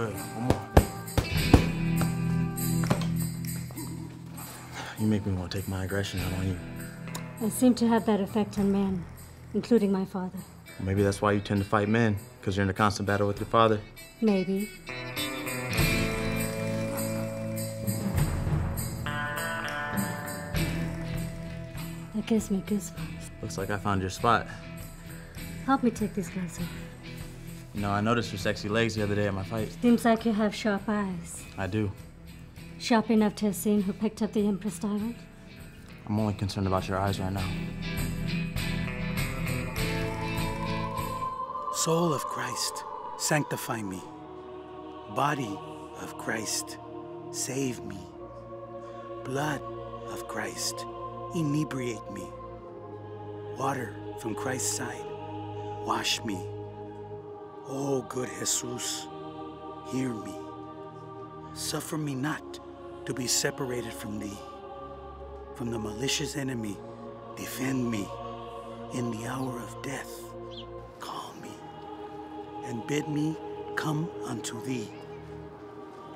Good. One more. You make me want to take my aggression out on you. I seem to have that effect on men, including my father. Maybe that's why you tend to fight men, because you're in a constant battle with your father. Maybe. That gives me goosebumps. Looks like I found your spot. Help me take these gloves off. You know, I noticed your sexy legs the other day at my fight. Seems like you have sharp eyes. I do. Sharp enough to have seen who picked up the Empress Diamond? I'm only concerned about your eyes right now. Soul of Christ, sanctify me. Body of Christ, save me. Blood of Christ, inebriate me. Water from Christ's side, wash me. Oh, good Jesus, hear me. Suffer me not to be separated from thee. From the malicious enemy, defend me. In the hour of death, call me and bid me come unto thee,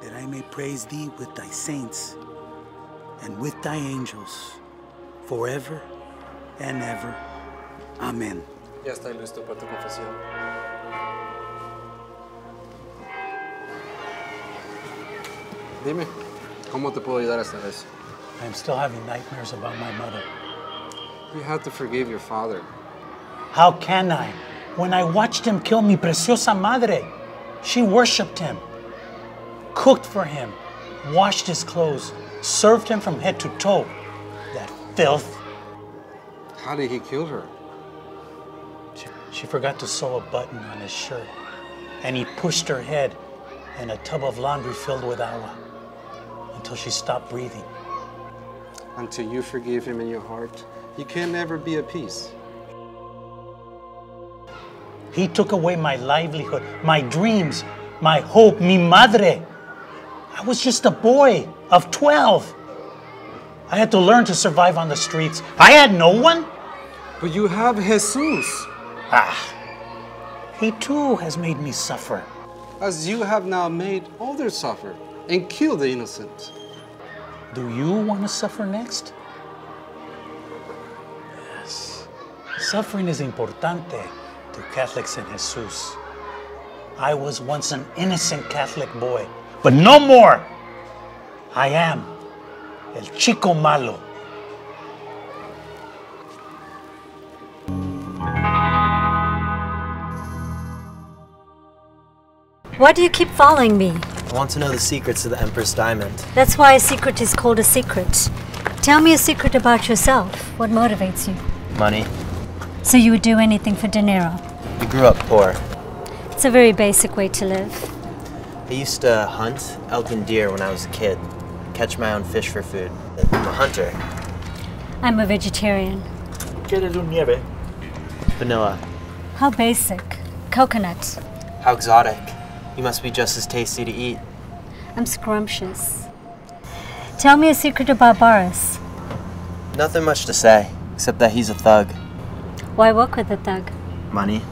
that I may praise thee with thy saints and with thy angels forever and ever. Amen. Ya estoy listo para tu confesión. Dime, ¿cómo te puedo ayudar esta vez? I am still having nightmares about my mother. You have to forgive your father. How can I? When I watched him kill mi preciosa madre, she worshipped him, cooked for him, washed his clothes, served him from head to toe. That filth. How did he kill her? She, she forgot to sew a button on his shirt, and he pushed her head in a tub of laundry filled with agua until she stopped breathing. Until you forgive him in your heart, you can never be at peace. He took away my livelihood, my dreams, my hope, mi madre. I was just a boy of 12. I had to learn to survive on the streets. I had no one. But you have Jesus, Ah, he too has made me suffer. as you have now made others suffer and kill the innocent. Do you want to suffer next? Yes. Suffering is importante to Catholics in Jesus. I was once an innocent Catholic boy, but no more. I am el chico malo. Why do you keep following me? I want to know the secrets of the Empress Diamond. That's why a secret is called a secret. Tell me a secret about yourself. What motivates you? Money. So you would do anything for dinero. We grew up poor. It's a very basic way to live. I used to hunt elk and deer when I was a kid, catch my own fish for food. I'm a hunter. I'm a vegetarian. ¿Quieres un nieve? Vanilla. How basic. Coconut. How exotic. You must be just as tasty to eat. I'm scrumptious. Tell me a secret about Boris. Nothing much to say, except that he's a thug. Why work with a thug? Money.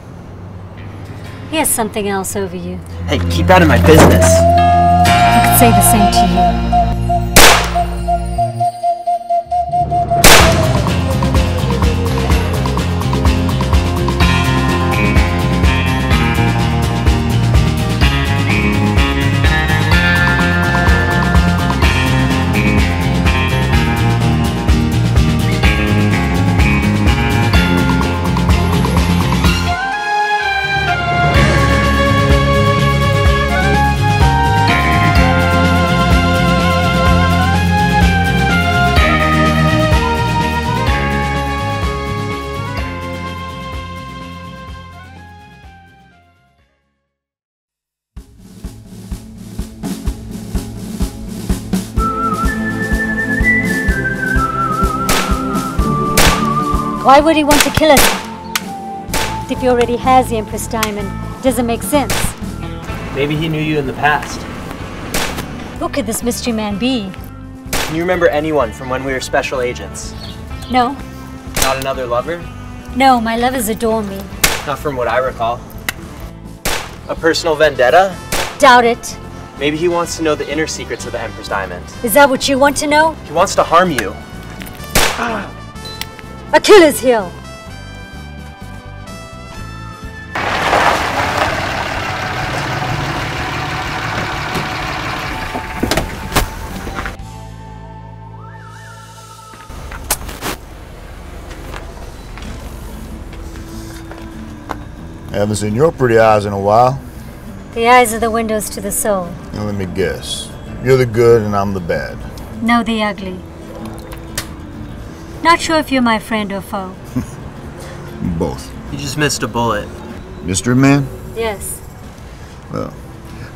He has something else over you. Hey, keep out of my business. I could say the same to you. Would he want to kill us? If he already has the Empress Diamond, doesn't make sense. Maybe he knew you in the past. Who could this mystery man be? Can you remember anyone from when we were special agents? No, Not another lover? no, my lovers adore me. Not from what I recall. A personal vendetta? Doubt it. Maybe he wants to know the inner secrets of the Empress Diamond. Is that what you want to know? He wants to harm you. Achilles heel! I Haven't seen your pretty eyes in a while. The eyes are the windows to the soul. Now let me guess. You're the good and I'm the bad. No, the ugly. Not sure if you're my friend or foe. Both. You just missed a bullet. Mystery Man? Yes. Well,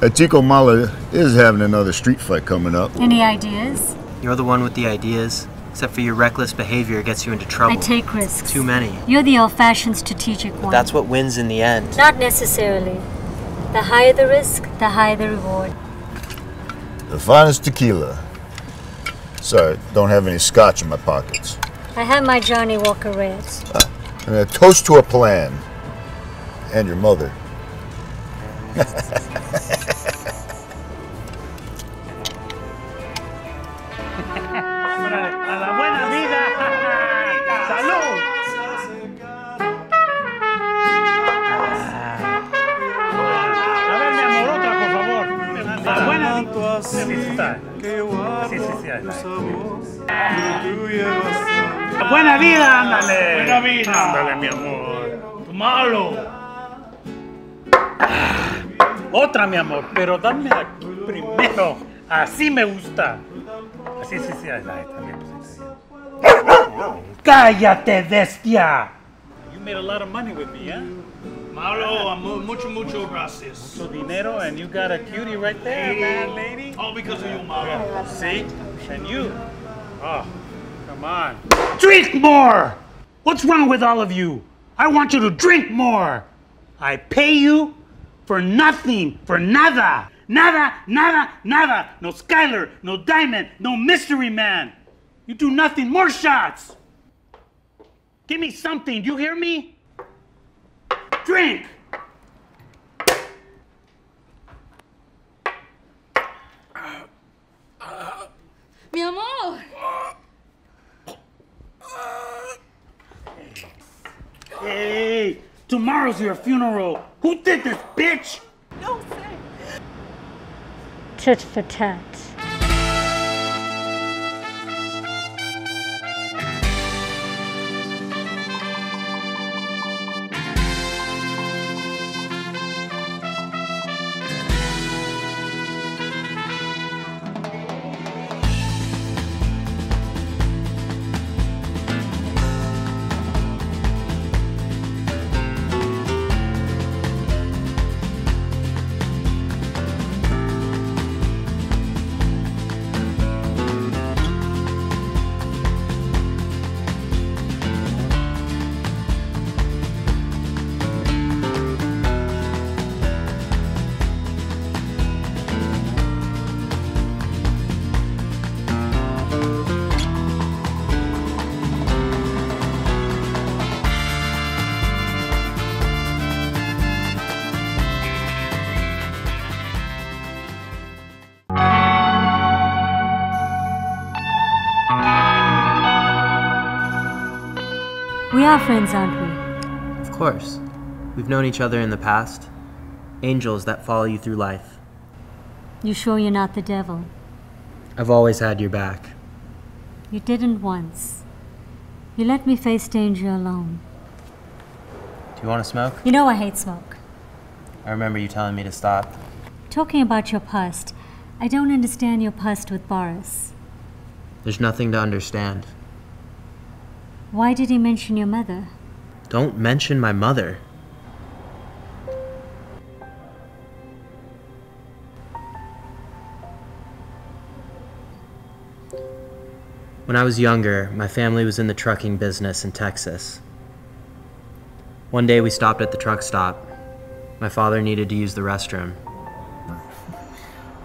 El Chico Malo is having another street fight coming up. Any ideas? You're the one with the ideas. Except for your reckless behavior gets you into trouble. I take risks. Too many. You're the old-fashioned strategic one. That's what wins in the end. Not necessarily. The higher the risk, the higher the reward. The finest tequila. Sorry, don't have any scotch in my pockets. I have my Johnnie Walker Red. And a toast to a plan. And your mother. mi amor. Malo. Otra, mi amor, pero dame aquí primero. Así me gusta. Así, sí, sí, ahí está, bien, pues. ¡Cállate, bestia! You made a lot of money with me, yeah? Malo, mu- mucho, mucho gracias. So dinero, and you got a cutie right there, man, lady. All because of you, Malo. See? And you. Oh, come on. Drink more! What's wrong with all of you? I want you to drink more. I pay you for nothing, for nada. Nada, nada, nada. No Skylar, no Diamond, no Mystery Man. You do nothing. More shots. Give me something. Do you hear me? Drink. Mi amor. Hey, tomorrow's your funeral. Who did this, bitch? No Tit for tat. We are friends, aren't we? Of course. We've known each other in the past. Angels that follow you through life. You sure you're not the devil? I've always had your back. You didn't once. You let me face danger alone. Do you want to smoke? You know I hate smoke. I remember you telling me to stop. Talking about your past, I don't understand your past with Boris. There's nothing to understand. Why did he mention your mother? Don't mention my mother. When I was younger, my family was in the trucking business in Texas. One day we stopped at the truck stop. My father needed to use the restroom.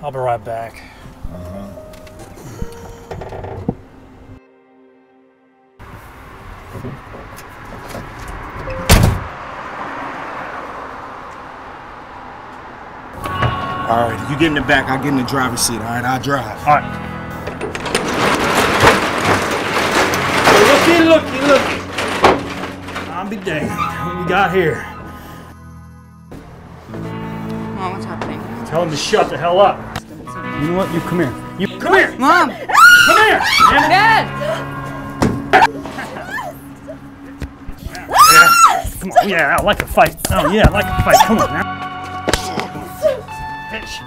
I'll be right back. Uh-huh. All right, you get in the back, I'll get in the driver's seat. All right, I'll drive. All right. Looky, looky, looky. I'll be danged. What we got here? Mom, what's happening? Tell him to shut the hell up. You know what? You come here. You come here. Mom! Come here. Dad! Come on. Yeah, I like a fight. Oh yeah, I like a fight. Come on now. Bitch.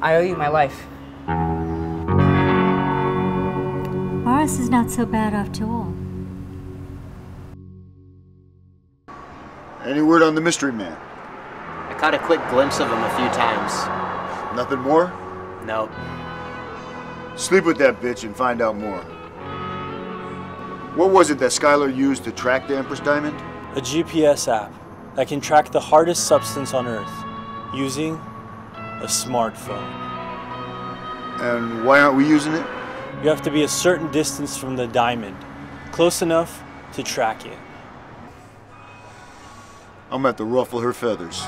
I owe you my life. Boris is not so bad after all. Any word on the mystery man? I caught a quick glimpse of him a few times. Nothing more? Nope. Sleep with that bitch and find out more. What was it that Skylar used to track the Empress Diamond? A GPS app that can track the hardest substance on Earth using a smartphone. And why aren't we using it? You have to be a certain distance from the diamond, close enough to track it. I'm at to ruffle her feathers.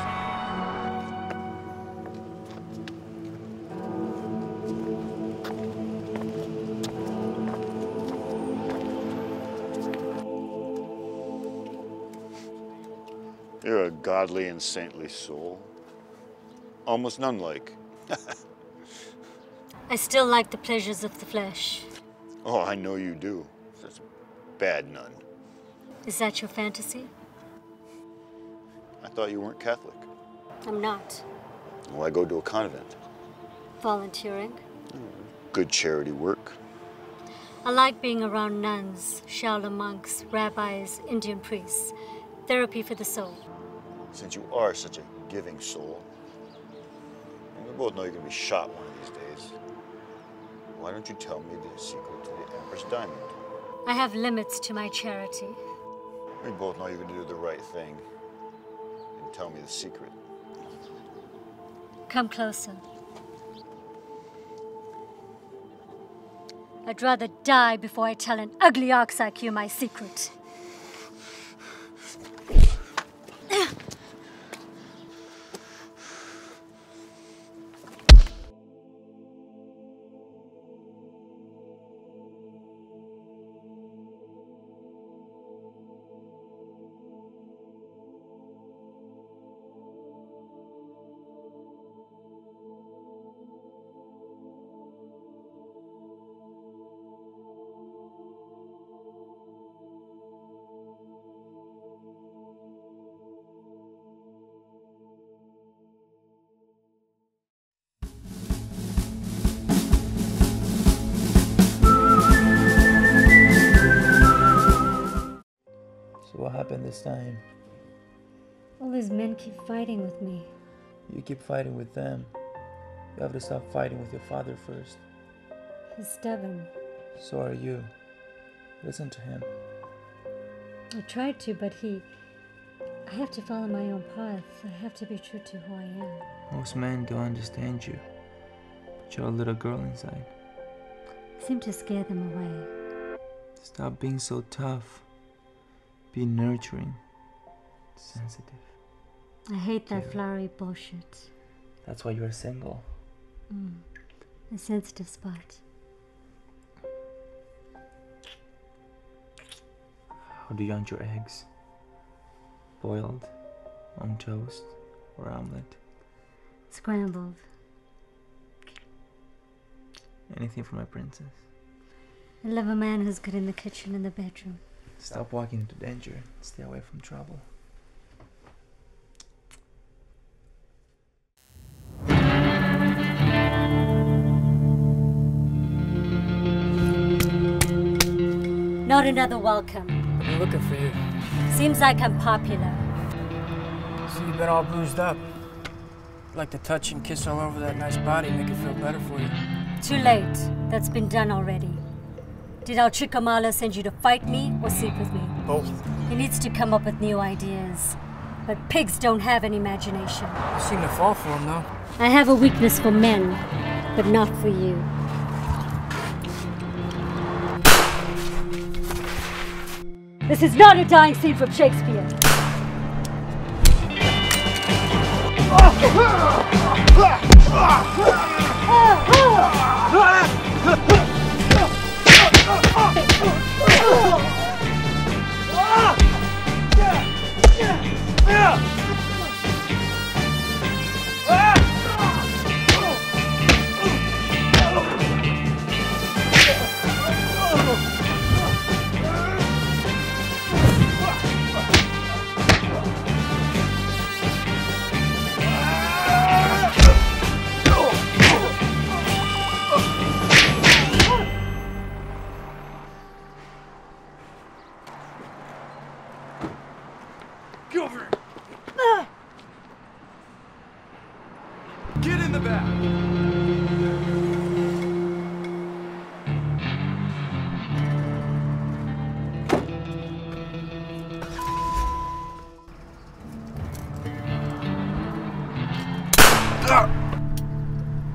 Godly and saintly soul. Almost nun like. I still like the pleasures of the flesh. Oh, I know you do. That's a bad nun. Is that your fantasy? I thought you weren't Catholic. I'm not. Well, I go to a convent. Volunteering. Good charity work. I like being around nuns, Shaolin monks, rabbis, Indian priests. Therapy for the soul. Since you are such a giving soul, and we both know you're gonna be shot one of these days, why don't you tell me the secret to the Empress Diamond? I have limits to my charity. We both know you're gonna do the right thing. And tell me the secret. Come closer. I'd rather die before I tell an ugly ox like you my secret. Time? All these men keep fighting with me. You keep fighting with them. You have to stop fighting with your father first. He's stubborn. So are you. Listen to him. I tried to, but he. I have to follow my own path. I have to be true to who I am. Most men don't understand you. But you're a little girl inside. I seem to scare them away. Stop being so tough. Be nurturing. Sensitive. I hate that flowery bullshit. That's why you're single. Mm. A sensitive spot. How do you hunt your eggs? Boiled, on toast, or omelet? Scrambled. Anything for my princess. I love a man who's good in the kitchen and the bedroom. Stop walking into danger. Stay away from trouble. Not another welcome. I'm looking for you. Seems like I'm popular. See, you've been all bruised up. Like to touch and kiss all over that nice body, make it feel better for you. Too late. That's been done already. Did El Chico Malo send you to fight me or sleep with me? Both. He needs to come up with new ideas. But pigs don't have an imagination. You seem to fall for him, though. I have a weakness for men, but not for you. This is not a dying scene from Shakespeare. Get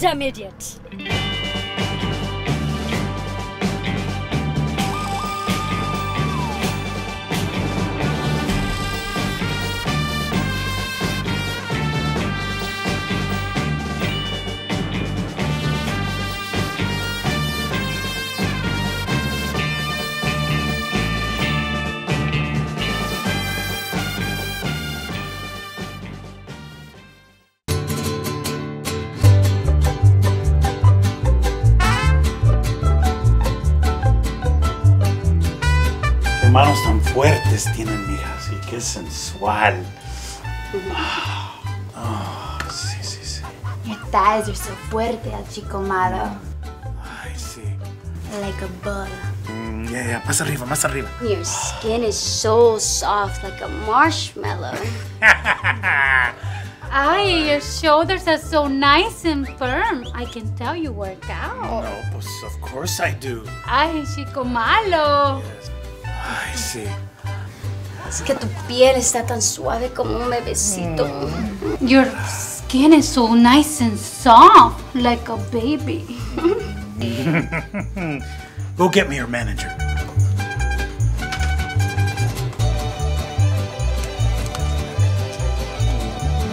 damn idiot. Tienen, mijas, y qué sensual. Ah, sí, sí, sí. Your thighs are so fuerte, el chico malo. Ay, sí. Like a bull. Mm, ya, ya, más arriba, más arriba. Your skin is so soft, like a marshmallow. Ay, your shoulders are so nice and firm. I can tell you work out. No, pues of course I do. Ay, chico malo. Ay, sí. Es que tu piel está tan suave como un bebecito. Your skin is so nice and soft, like a baby. Go get me your manager.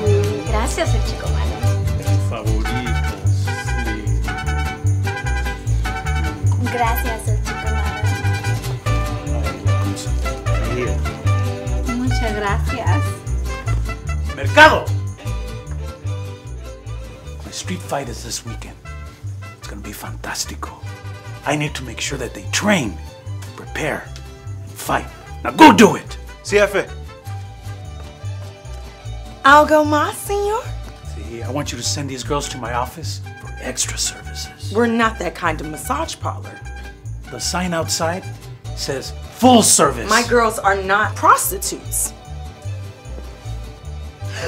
Mm, Gracias, el chico malo. Favoritos, sí. Gracias, gracias. Mercado! My street fight is this weekend. It's gonna be fantastico. I need to make sure that they train, prepare, and fight. Now go do it! CFA. I'll go más, senor? See, I want you to send these girls to my office for extra services. We're not that kind of massage parlor. The sign outside says full service. My girls are not prostitutes.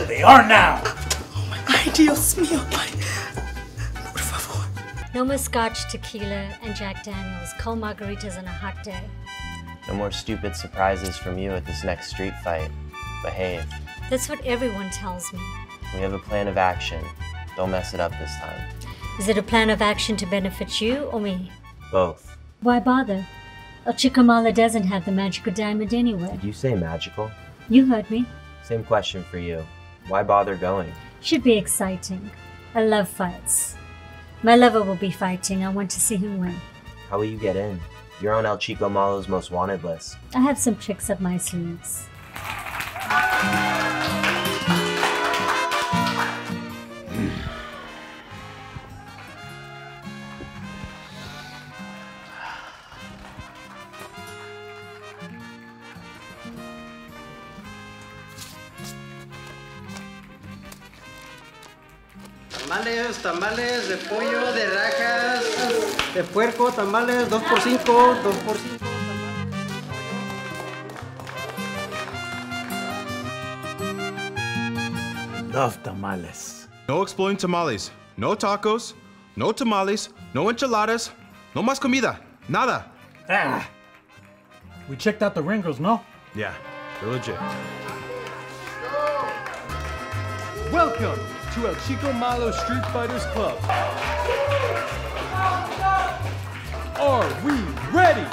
They are now! oh, Ay, Dios mío. No more scotch, tequila, and Jack Daniels. Cold margaritas on a hot day. No more stupid surprises from you at this next street fight. Behave. That's what everyone tells me. We have a plan of action. Don't mess it up this time. Is it a plan of action to benefit you or me? Both. Why bother? El Chico doesn't have the magical diamond anyway. Did you say magical? You heard me. Same question for you. Why bother going? Should be exciting. I love fights. My lover will be fighting. I want to see him win. How will you get in? You're on El Chico Malo's most wanted list. I have some tricks up my sleeves. Tamales, de pollo, de rajas, de puerco, tamales, 2 por 5 2 por 5 Love tamales. No exploding tamales. No tacos. No tamales. No enchiladas. No más comida. Nada. Ah. We checked out the ring girls, no? Yeah, they're legit. Welcome to El Chico Malo Street Fighters Club. Are we ready?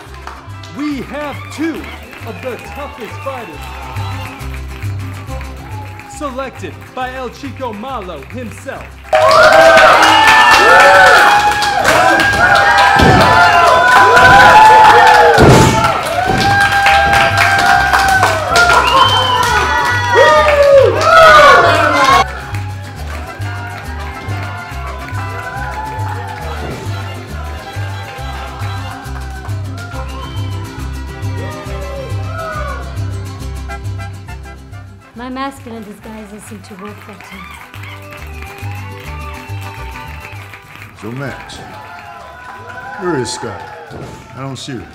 We have two of the toughest fighters. Selected by El Chico Malo himself. Seem to work better. So, Max, where is Scott? I don't see her.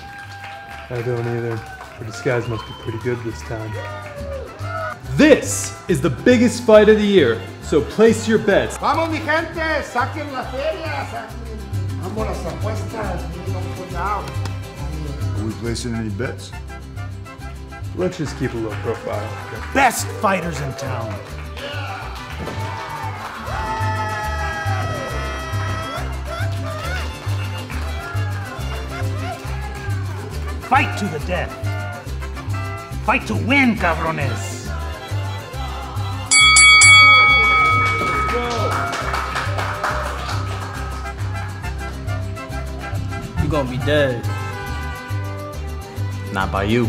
I don't either. Her disguise must be pretty good this time. This is the biggest fight of the year, so place your bets. Vamos, mi gente, saquen la feria, saquen. Vamos las apuestas, no cuidado. Are we placing any bets? Let's just keep a low profile. The best fighters in town. Fight to the death. Fight to win, cabrones. You're gonna be dead. Not by you.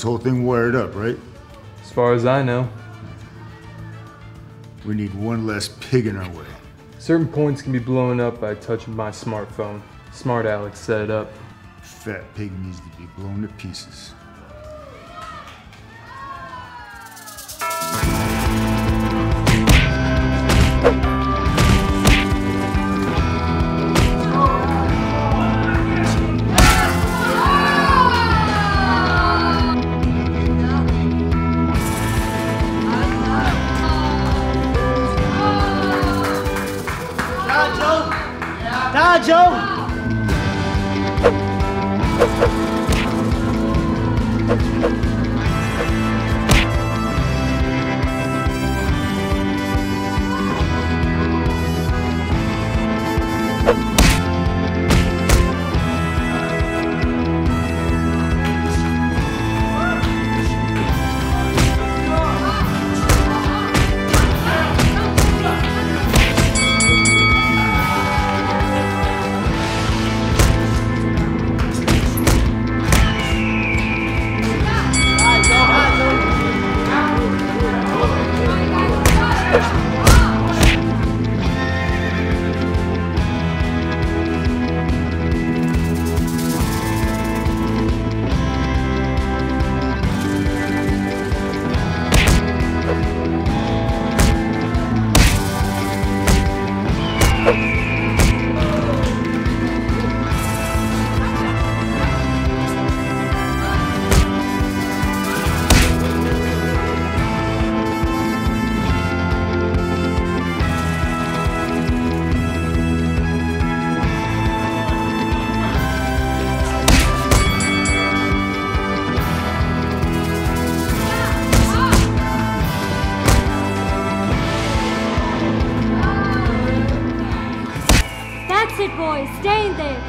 This whole thing wired up, right? As far as I know. We need one less pig in our way. Certain points can be blown up by touching my smartphone. Smart Alex set it up. Fat pig needs to be blown to pieces.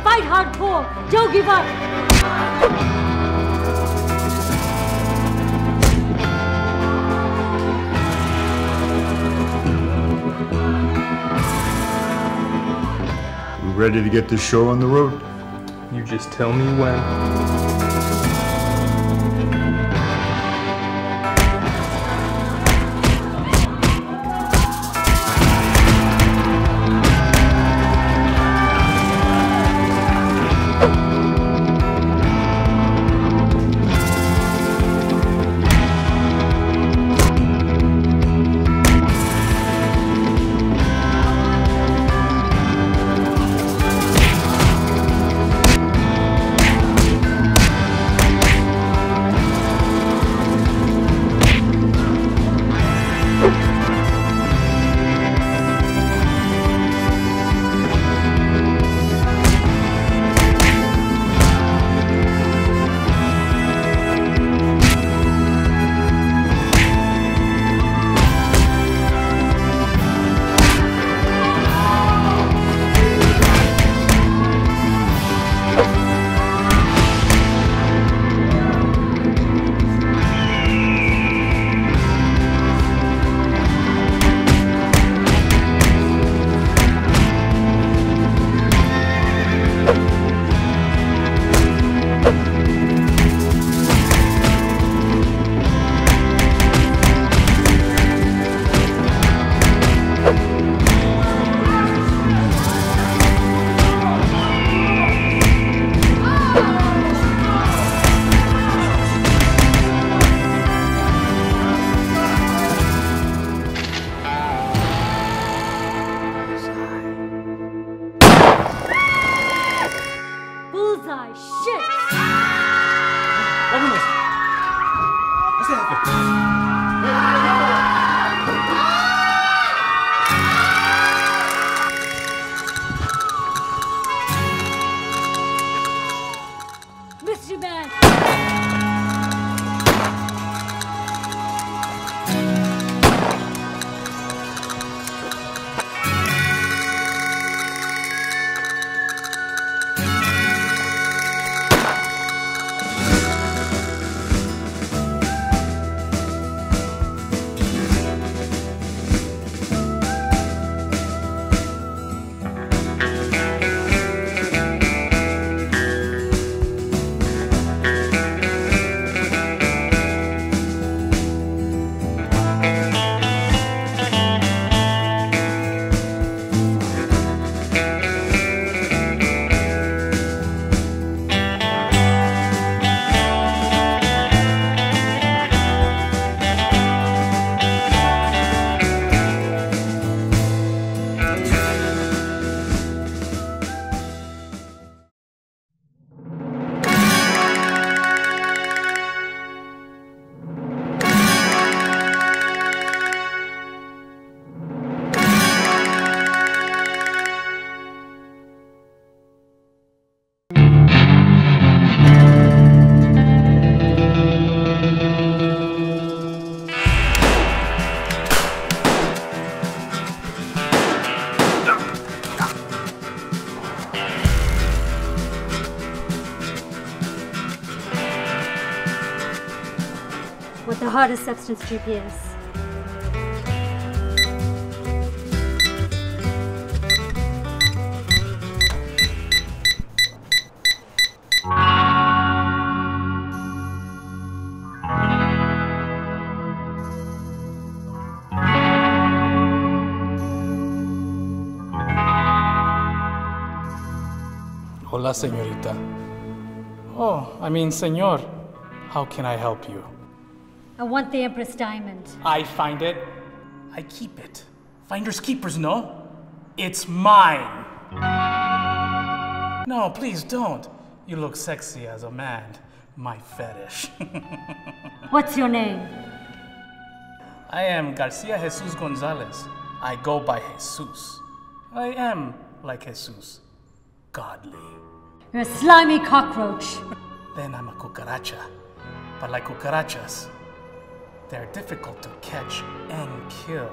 Fight hardcore. Don't give up. We ready to get this show on the road? You just tell me when. Bullseye. Shit. Hardest substance GPS. Hola, señorita. Oh, I mean, señor. How can I help you? I want the Empress Diamond. I find it. I keep it. Finders keepers, no? It's mine. No, please don't. You look sexy as a man. My fetish. What's your name? I am Garcia Jesus Gonzalez. I go by Jesus. I am like Jesus, godly. You're a slimy cockroach. Then I'm a cucaracha. But like cucarachas, they're difficult to catch and kill.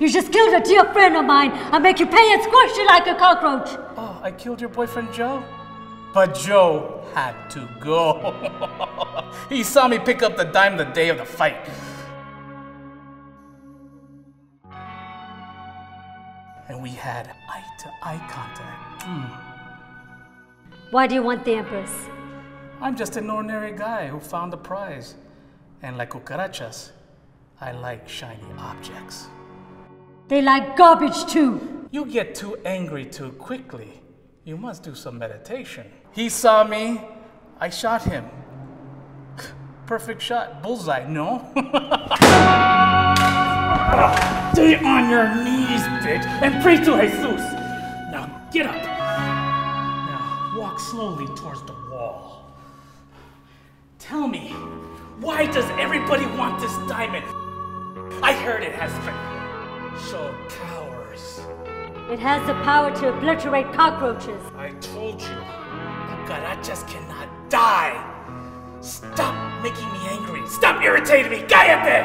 You just killed a dear friend of mine. I'll make you pay and squash you like a cockroach. Oh, I killed your boyfriend Joe? But Joe had to go. he saw me pick up the dime the day of the fight. And we had eye to eye contact. Mm. Why do you want the Empress? I'm just an ordinary guy who found the prize. And like cucarachas, I like shiny objects. They like garbage too. You get too angry too quickly. You must do some meditation. He saw me, I shot him. Perfect shot, bullseye, no? Stay on your knees, bitch, and pray to Jesus. Now get up. Now walk slowly towards the wall. Tell me, why does everybody want this diamond? I heard it has strength. So cowards. It has the power to obliterate cockroaches. I told you, cucarachas cannot die. Stop making me angry. Stop irritating me. Cállate!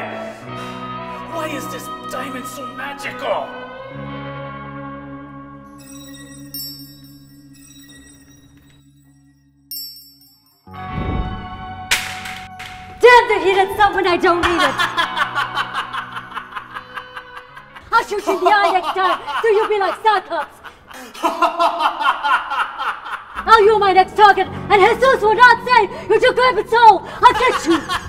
Why is this diamond so magical? The heat at some when I don't need it. I'll shoot you in the eye next time, so you'll be like Cyclops. Now you're my next target, and Jesus will not say you took my soul. I'll get you.